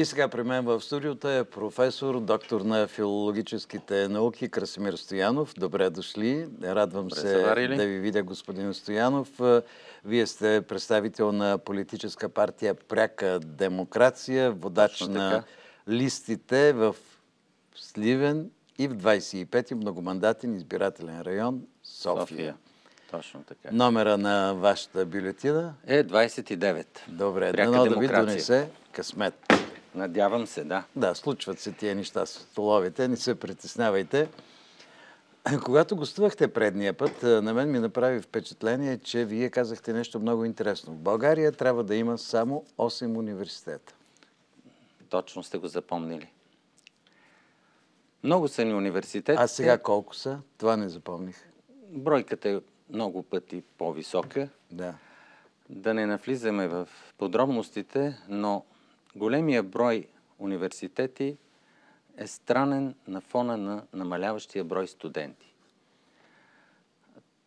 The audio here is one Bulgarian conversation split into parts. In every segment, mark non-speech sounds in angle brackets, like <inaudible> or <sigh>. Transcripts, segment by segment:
И сега при мен в студиото е професор, доктор на филологическите науки Красимир Стоянов. Добре дошли. Радвам Добре се заварили. да ви видя, господин Стоянов. Вие сте представител на политическа партия Пряка демокрация, водач на листите в Сливен и в 25-ти многомандатен избирателен район София. София. Точно така. Номера на вашата бюлетина? Е, 29. Добре, дано да ви донесе късмет. Надявам се, да. Да, случват се тия неща с столовете, не се притеснявайте. <clears throat> Когато гостувахте предния път, на мен ми направи впечатление, че вие казахте нещо много интересно. В България трябва да има само 8 университета. Точно сте го запомнили. Много са ни университетите. А сега колко са? Това не запомних. Бройката е много пъти по-висока. Да. Да не навлизаме в подробностите, но големия брой университети е странен на фона на намаляващия брой студенти.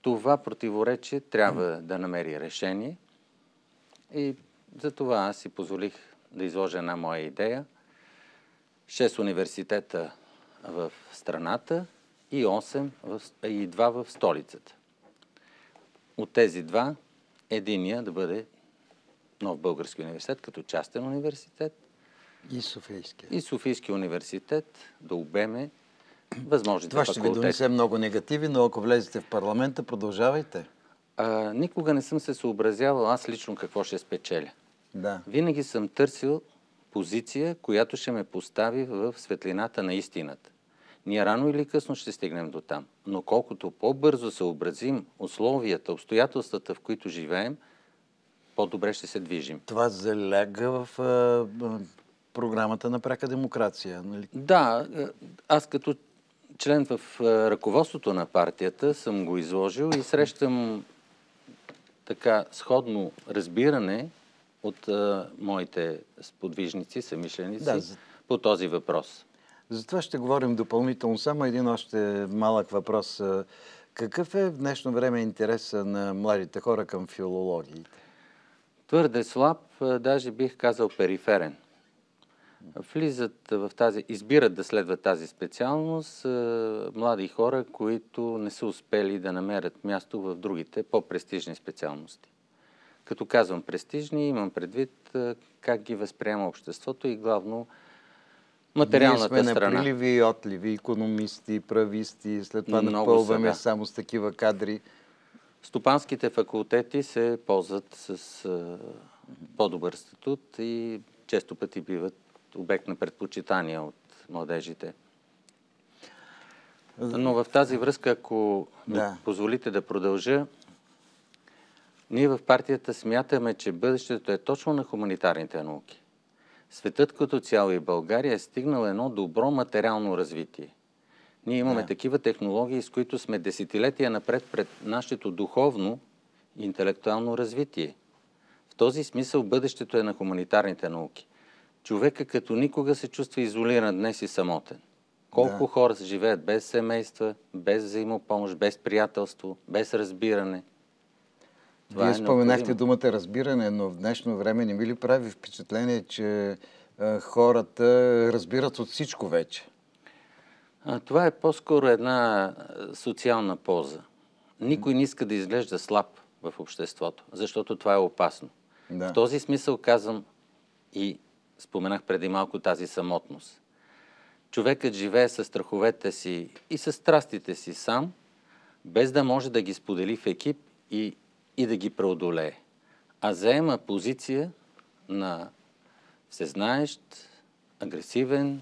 Това противоречие трябва да намери решение и за това аз си позволих да изложа една моя идея. Шест университета в страната и 8 в, в столицата. От тези два, единия да бъде нов български университет, като частен университет И Софийския. и Софийски университет да обеме възможните Това ще ви факултети. донесе много негативи, но ако влезете в парламента, продължавайте. А, никога не съм се съобразявал аз лично какво ще спечеля. Да. Винаги съм търсил позиция, която ще ме постави в светлината на истината. Ние рано или късно ще стигнем до там. Но колкото по-бързо съобразим условията, обстоятелствата, в които живеем, по-добре ще се движим. Това заляга в а, програмата на пряка демокрация. Нали? Да, аз като член в ръководството на партията съм го изложил и срещам така сходно разбиране от а, моите сподвижници, съмишленици Да, за- по този въпрос. За това ще говорим допълнително. Само един още малък въпрос. Какъв е в днешно време интереса на младите хора към филологиите? Твърде слаб, даже бих казал периферен. Влизат в тази, избират да следват тази специалност млади хора, които не са успели да намерят място в другите по-престижни специалности. Като казвам престижни, имам предвид как ги възприема обществото и главно материалната Ние сме страна. на приливи и отливи, економисти, прависти, след това Много напълваме да. само с такива кадри. Стопанските факултети се ползват с по-добър статут и често пъти биват обект на предпочитания от младежите. Но в тази връзка, ако Да. позволите да продължа, ние в партията смятаме, че бъдещето е точно на хуманитарните науки. Светът като цяло и България е стигнал едно добро материално развитие. Ние имаме Да. такива технологии, с които сме десетилетия напред пред нашето духовно и интелектуално развитие. В този смисъл бъдещето е на хуманитарните науки. Човека като никога се чувства изолиран днес и самотен. Колко Да. хора живеят без семейства, без взаимопомощ, без приятелство, без разбиране. Това Вие е споменахте необходимо. думата разбиране, но в днешно време не ви ли прави впечатление, че хората разбират от всичко вече? А, това е по-скоро една социална полза. Никой не иска да изглежда слаб в обществото, защото това е опасно. Да. В този смисъл казвам и споменах преди малко тази самотност. Човекът живее с страховете си и с страстите си сам, без да може да ги сподели в екип и, и да ги преодолее. А заема позиция на всезнаещ, агресивен,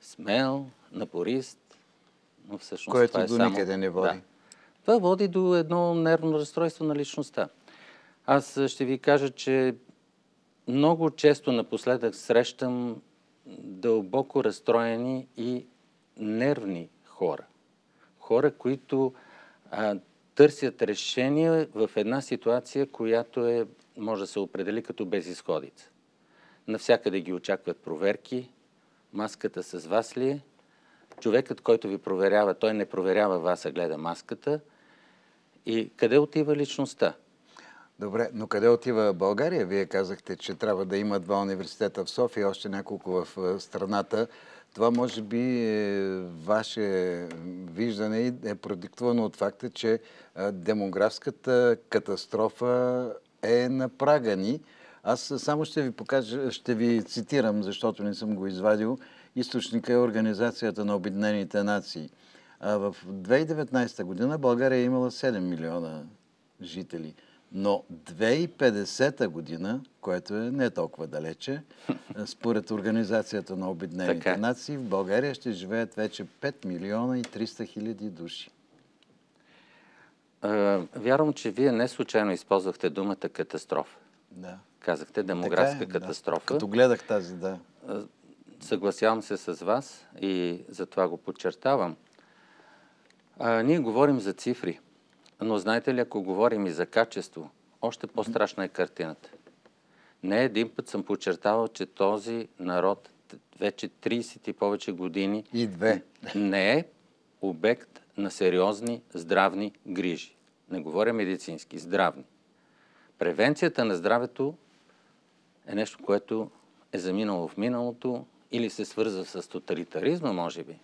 смел, напорист, но всъщност Което това е до само... никъде не води. Да. Това води до едно нервно разстройство на личността. Аз ще ви кажа, че много често напоследък срещам дълбоко разстроени и нервни хора. Хора, които а, търсят решение в една ситуация, която е, може да се определи като безисходица. Навсякъде ги очакват проверки. Маската с вас ли е? Човекът, който ви проверява, той не проверява вас, а гледа маската. И къде отива личността? Добре, но къде отива България? Вие казахте, че трябва да има два университета в София, още няколко в страната. Това може би е ваше виждане е продиктовано от факта, че демографската катастрофа е на прага ни. Аз само ще ви покажа, ще ви цитирам, защото не съм го извадил. Източника е Организацията на Обединените нации. В 2019 година България е имала 7 милиона жители. Но 2050 година, което е не толкова далече, според Организацията на Обединените така. нации, в България ще живеят вече 5 милиона и 300 хиляди души. вярвам, че вие не случайно използвахте думата катастрофа. Да. Казахте демографска е, катастрофа. Да. Като гледах тази, да. Съгласявам се с вас и за това го подчертавам. А, ние говорим за цифри. Но знаете ли, ако говорим и за качество, още по-страшна е картината. Не един път съм подчертавал, че този народ вече 30 и повече години и две. не е обект на сериозни здравни грижи. Не говоря медицински, здравни. Превенцията на здравето е нещо, което е заминало в миналото или се свърза с тоталитаризма, може би.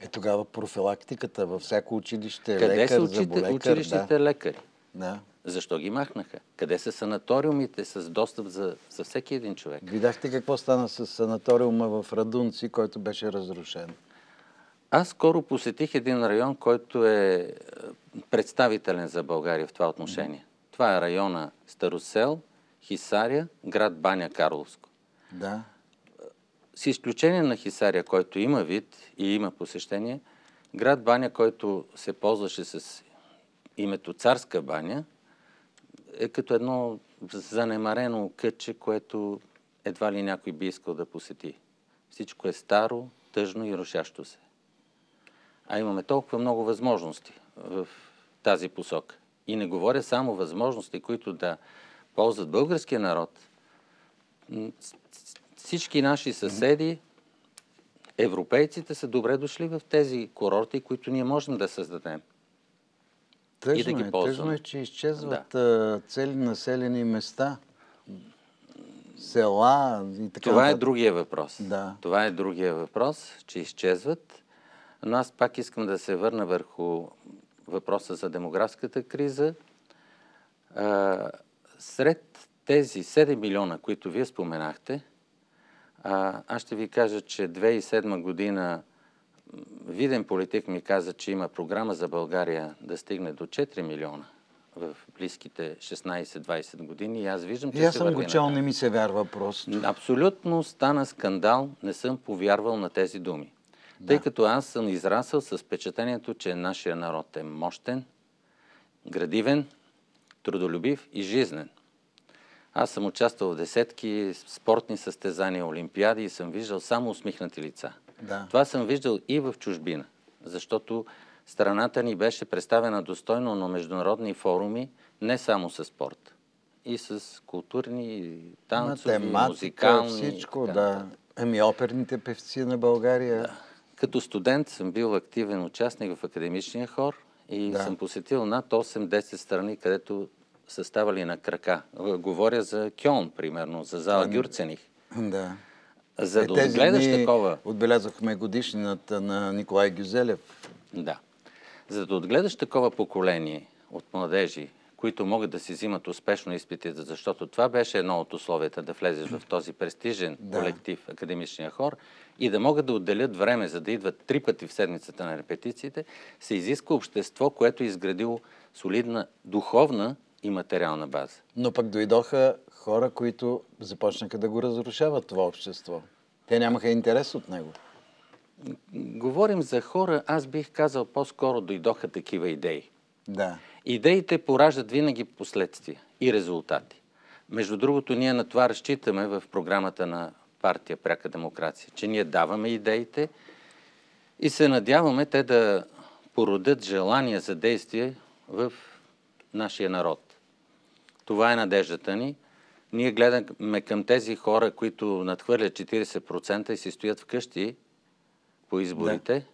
Е тогава профилактиката във всяко училище, Къде лекар, са учите, училищите да. лекари? Да. Защо ги махнаха? Къде са санаториумите с достъп за, за всеки един човек? Видяхте какво стана с санаториума в Радунци, който беше разрушен? Аз скоро посетих един район, който е, е представителен за България в това отношение. Това е района Старосел, Хисаря, град Баня Карловско. Да с изключение на Хисария, който има вид и има посещение, град Баня, който се ползваше с името Царска баня, е като едно занемарено кътче, което едва ли някой би искал да посети. Всичко е старо, тъжно и рушащо се. А имаме толкова много възможности в тази посока. И не говоря само възможности, които да ползват българския народ всички наши съседи, европейците са добре дошли в тези курорти, които ние можем да създадем. Тъжно и да ги е, ползваме. Тъжно е, че изчезват да. цели населени места, села и така. Това е другия въпрос. Да. Това е другия въпрос, че изчезват. Но аз пак искам да се върна върху въпроса за демографската криза. А, сред тези 7 милиона, които вие споменахте, а, аз ще ви кажа, че 2007 година виден политик ми каза, че има програма за България да стигне до 4 милиона в близките 16-20 години и аз виждам, че и аз съм го чел, не ми се вярва просто. Абсолютно стана скандал, не съм повярвал на тези думи. Да. Тъй като аз съм израсъл с впечатлението, че нашия народ е мощен, градивен, трудолюбив и жизнен. Аз съм участвал в десетки спортни състезания, олимпиади и съм виждал само усмихнати лица. Да. Това съм виждал и в чужбина, защото страната ни беше представена достойно на международни форуми, не само с спорт, и с културни, танцови, Математика, музикални. всичко, да. Ами оперните певци на България. Да. Като студент съм бил активен участник в академичния хор и да. съм посетил над 8-10 страни, където са ставали на крака. Говоря за Кьон, примерно, за зала Гюрцених. Да. За е, да е, отгледаш такова... Отбелязахме годишнината на Николай Гюзелев. Да. За да отгледаш такова поколение от младежи, които могат да си взимат успешно изпитите, защото това беше едно от условията да влезеш в този престижен да. колектив, академичния хор, и да могат да отделят време, за да идват три пъти в седмицата на репетициите, се изиска общество, което е изградило солидна духовна и материална база. Но пък дойдоха хора, които започнаха да го разрушават това общество. Те нямаха интерес от него. Говорим за хора, аз бих казал по-скоро дойдоха такива идеи. Да. Идеите пораждат винаги последствия и резултати. Между другото, ние на това разчитаме в програмата на партия Пряка демокрация, че ние даваме идеите и се надяваме те да породят желание за действие в нашия народ. Това е надеждата ни. Ние гледаме към тези хора, които надхвърлят 40% и си стоят вкъщи по изборите, да.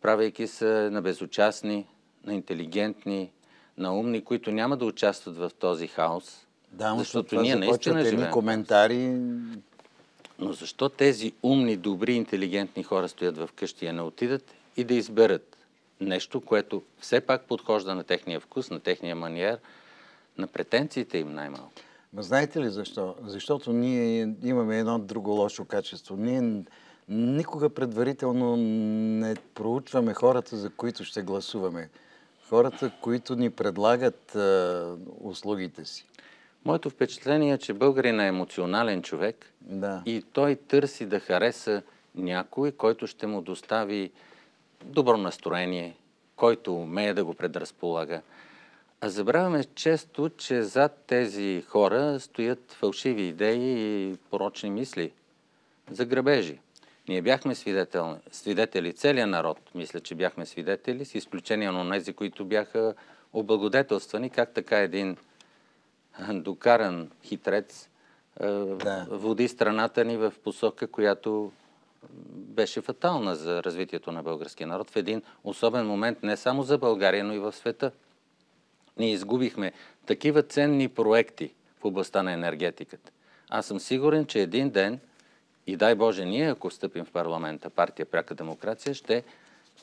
правейки се на безучастни, на интелигентни, на умни, които няма да участват в този хаос. Да, защото ние наистина живеем. коментари. Но защо тези умни, добри, интелигентни хора стоят в къщи, а не отидат и да изберат нещо, което все пак подхожда на техния вкус, на техния маниер, на претенциите им най-малко. Ма знаете ли защо? Защото ние имаме едно друго лошо качество. Ние никога предварително не проучваме хората, за които ще гласуваме. Хората, които ни предлагат а, услугите си. Моето впечатление е, че българин е емоционален човек Да. и той търси да хареса някой, който ще му достави добро настроение, който умее да го предразполага. А забравяме често, че зад тези хора стоят фалшиви идеи и порочни мисли за грабежи. Ние бяхме свидетел, свидетели, целият народ, мисля, че бяхме свидетели, с изключение на тези, които бяха облагодетелствани, как така един докаран хитрец Да. води страната ни в посока, която беше фатална за развитието на българския народ в един особен момент не само за България, но и в света. Ние изгубихме такива ценни проекти в областта на енергетиката. Аз съм сигурен, че един ден, и дай Боже ние, ако стъпим в парламента, партия Пряка демокрация, ще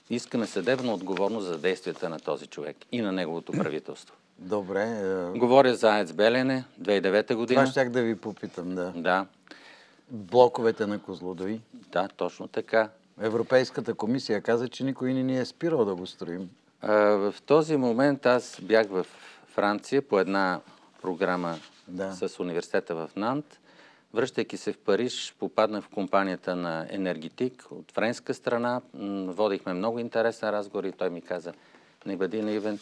искаме съдебна отговорност за действията на този човек и на неговото правителство. Добре. е, Говоря за АЕЦ Белене, 2009 година. Това щях да ви попитам, да. Да, Блоковете на Козлодои. да, точно така. Европейската комисия каза, че никой не ни е спирал да го строим. А, в този момент аз бях в Франция по една програма Да. с университета в Нант. Връщайки се в Париж, попаднах в компанията на Енергетик от френска страна. Водихме много интересен разговор и той ми каза, не бъди наивен,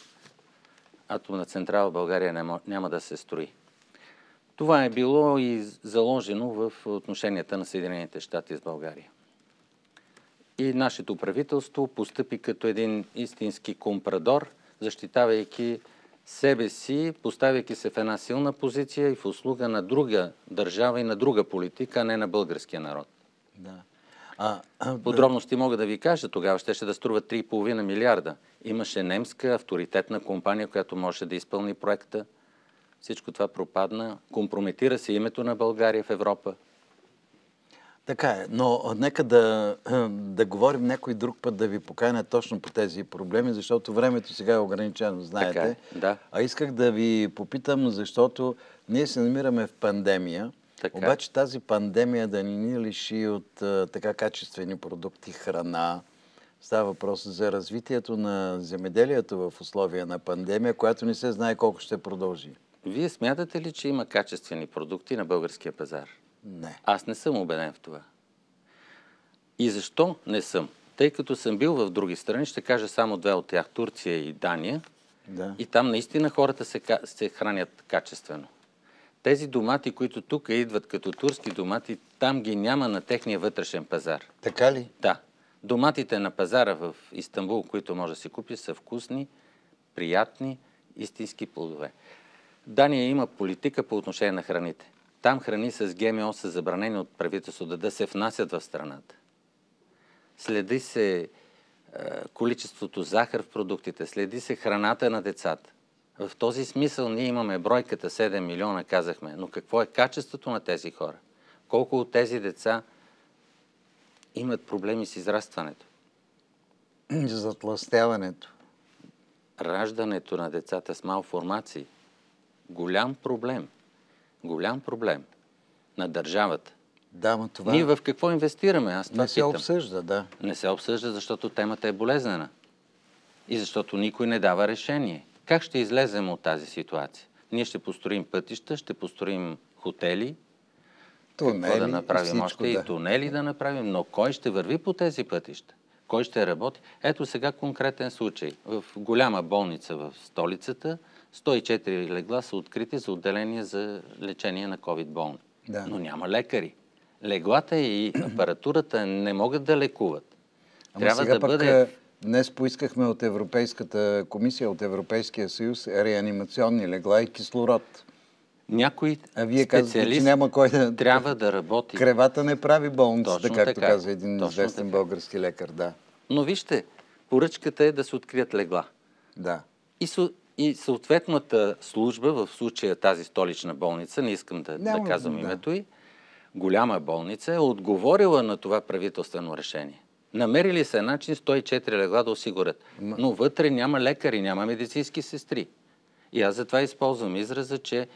атомна централа в България няма, няма да се строи. Това е било и заложено в отношенията на Съединените щати с България. И нашето правителство постъпи като един истински компрадор, защитавайки себе си, поставяйки се в една силна позиция и в услуга на друга държава и на друга политика, а не на българския народ. Да. А, а, Подробности мога да ви кажа. Тогава ще, ще да струва 3,5 милиарда. Имаше немска авторитетна компания, която може да изпълни проекта. Всичко това пропадна. Компрометира се името на България в Европа. Така е, но нека да, да говорим някой друг път да ви поканя точно по тези проблеми, защото времето сега е ограничено, знаете. Така е, да. А исках да ви попитам, защото ние се намираме в пандемия, Така. обаче тази пандемия да ни ни лиши от а, така качествени продукти, храна. Става въпрос за развитието на земеделието в условия на пандемия, която не се знае колко ще продължи. Вие смятате ли, че има качествени продукти на българския пазар? Не. Аз не съм убеден в това. И защо не съм? Тъй като съм бил в други страни, ще кажа само две от тях Турция и Дания. Да. И там наистина хората се, се хранят качествено. Тези домати, които тук идват като турски домати, там ги няма на техния вътрешен пазар. Така ли? Да. Доматите на пазара в Истанбул, които може да си купи, са вкусни, приятни, истински плодове. Дания има политика по отношение на храните. Там храни с ГМО са забранени от правителството да се внасят в страната. Следи се е, количеството захар в продуктите, следи се храната на децата. В този смисъл ние имаме бройката 7 милиона, казахме, но какво е качеството на тези хора? Колко от тези деца имат проблеми с израстването? <clears throat> Затластяването. Раждането на децата с малформации. Голям проблем. Голям проблем на държавата. Да, но това Ние в какво инвестираме? Аз това не се питам. обсъжда, да. Не се обсъжда, защото темата е болезнена. И защото никой не дава решение. Как ще излезем от тази ситуация? Ние ще построим пътища, ще построим хотели, Тунели какво да направим всичко, още да. и тунели да направим, но кой ще върви по тези пътища? Кой ще работи? Ето сега конкретен случай. В голяма болница в столицата 104 легла са открити за отделение за лечение на COVID болни. Да. Но няма лекари. Леглата и апаратурата не могат да лекуват. Ама Трябва сега да пък бъде... днес поискахме от Европейската комисия, от Европейския съюз реанимационни легла и кислород. Някой А вие казвате, че специалист няма кой да... трябва да работи. Кревата не прави болницата, Точно както така. каза един Точно известен така. български лекар. Да. Но вижте, поръчката е да се открият легла. Да. И, су... и съответната служба, в случая тази столична болница, не искам да, да казвам да. името й, голяма болница, е отговорила на това правителствено решение. Намерили се начин 104 легла да осигурят. Но вътре няма лекари, няма медицински сестри. И аз затова използвам израза, че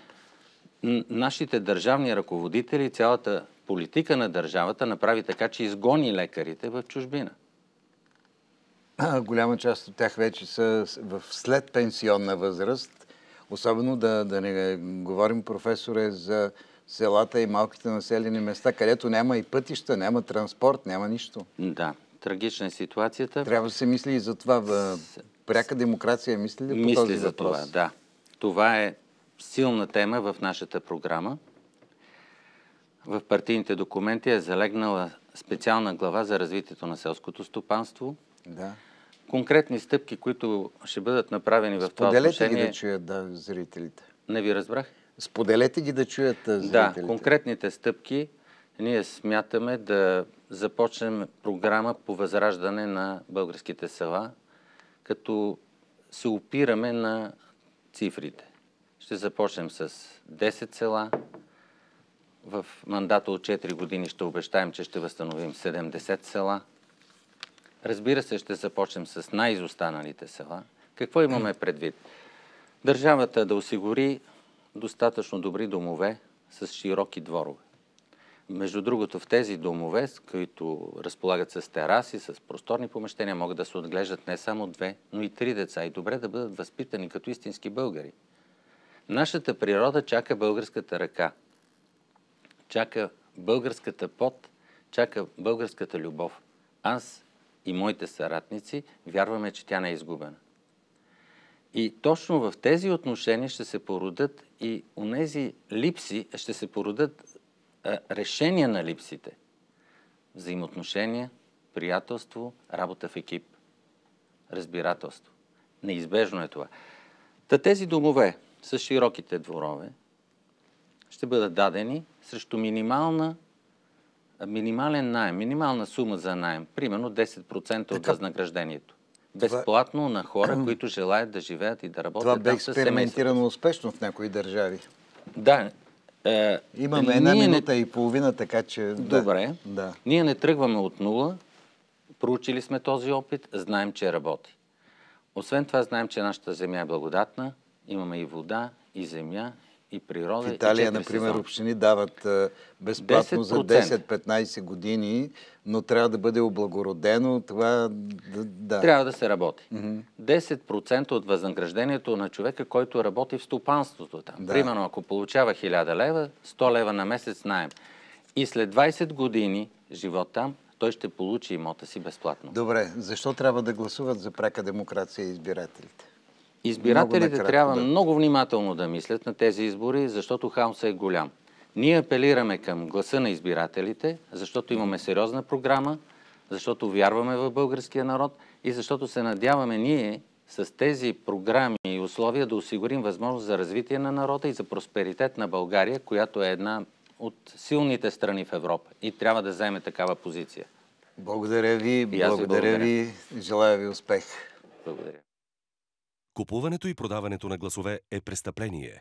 нашите държавни ръководители, цялата политика на държавата направи така, че изгони лекарите в чужбина. <clears throat> Голяма част от тях вече са в след пенсионна възраст. Особено да, да не говорим, професоре, за селата и малките населени места, където няма и пътища, няма транспорт, няма нищо. Да, трагична е ситуацията. Трябва да се мисли и за това. В пряка демокрация мисли ли по мисли този за въпрос? това, да. Това е силна тема в нашата програма. В партийните документи е залегнала специална глава за развитието на селското стопанство. Да. Конкретни стъпки, които ще бъдат направени в това отношение... Споделете ги да чуят да, зрителите. Не ви разбрах? Споделете ги да чуят зрителите. Да, конкретните стъпки ние смятаме да започнем програма по възраждане на българските села, като се опираме на цифрите. Ще започнем с 10 села. В мандата от 4 години ще обещаем, че ще възстановим 70 села. Разбира се, ще започнем с най-изостаналите села. Какво имаме предвид? Държавата да осигури достатъчно добри домове с широки дворове. Между другото, в тези домове, които разполагат с тераси, с просторни помещения, могат да се отглеждат не само две, но и три деца и добре да бъдат възпитани като истински българи. Нашата природа чака българската ръка, чака българската пот, чака българската любов. Аз и моите съратници вярваме, че тя не е изгубена. И точно в тези отношения ще се породят и у нези липси, ще се породят а, решения на липсите. Взаимоотношения, приятелство, работа в екип, разбирателство. Неизбежно е това. Та тези домове с широките дворове ще бъдат дадени срещу минимална минимален найем, минимална сума за найем, примерно 10% от така, възнаграждението. Безплатно на хора, които желаят да живеят и да работят. Това бе експериментирано успешно в някои държави. Да. Е, Имаме една минута не... и половина, така че... Добре. Да. Ние не тръгваме от нула. Проучили сме този опит, знаем, че работи. Освен това, знаем, че нашата земя е благодатна. Имаме и вода, и земя, и природа. В Италия, например, сезон. общини дават безплатно 10%. за 10-15 години, но трябва да бъде облагородено. Това да. Трябва да се работи. Mm-hmm. 10% от възнаграждението на човека, който работи в стопанството там. Да. Примерно, ако получава 1000 лева, 100 лева на месец найем. И след 20 години живот там, той ще получи имота си безплатно. Добре, защо трябва да гласуват за прека демокрация избирателите? Избирателите много трябва да. много внимателно да мислят на тези избори, защото хаосът е голям. Ние апелираме към гласа на избирателите, защото имаме сериозна програма, защото вярваме в българския народ и защото се надяваме ние с тези програми и условия да осигурим възможност за развитие на народа и за просперитет на България, която е една от силните страни в Европа и трябва да вземе такава позиция. Благодаря ви, благодаря, благодаря ви, желая ви успех. Благодаря. Купуването и продаването на гласове е престъпление.